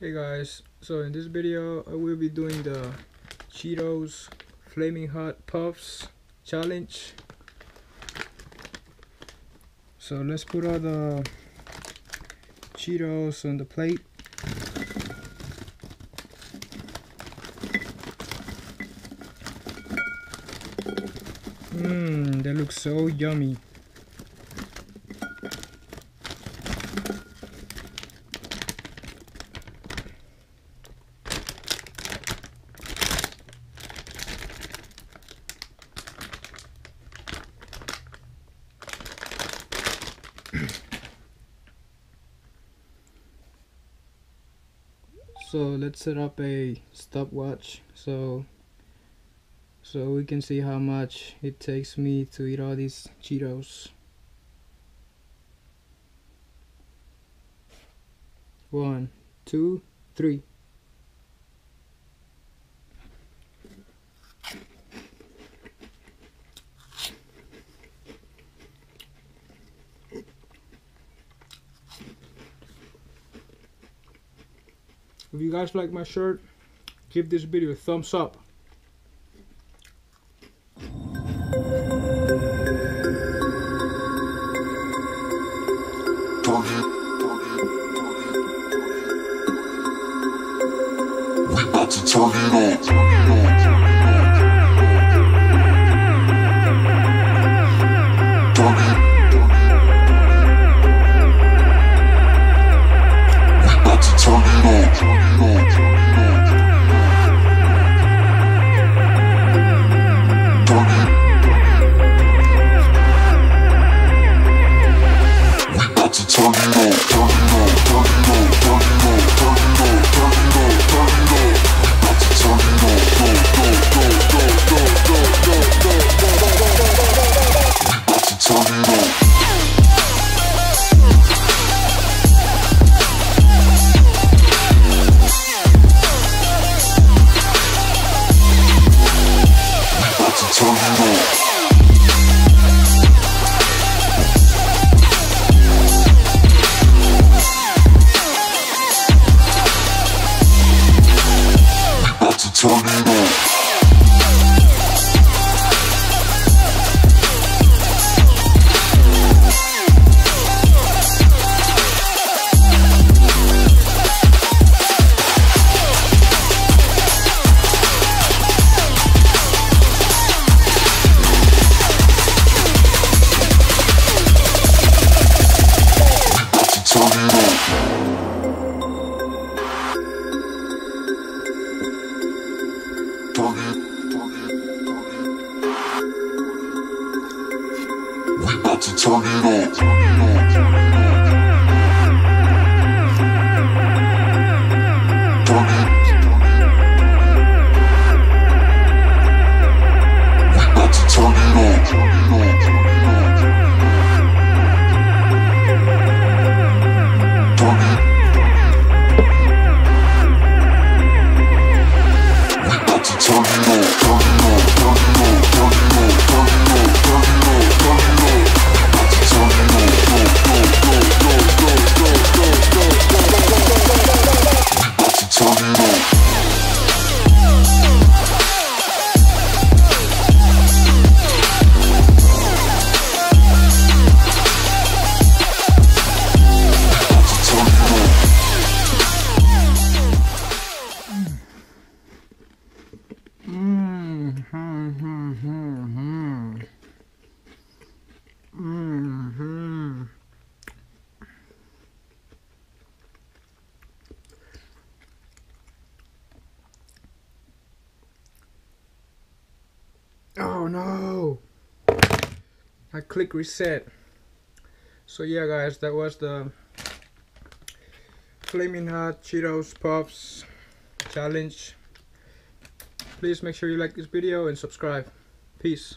Hey guys, so in this video I will be doing the Cheetos Flaming Hot Puffs challenge. So let's put all the Cheetos on the plate. Mmm, they look so yummy. So let's set up a stopwatch. So so we can see how much it takes me to eat all these Cheetos. One two three If you guys like my shirt, give this video a thumbs up. We about to turn it on. Turn. We about to turn it on. Oh no! I click reset. So yeah guys, that was the Flaming Hot Cheetos Puffs challenge please make sure you like this video and subscribe peace